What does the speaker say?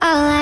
All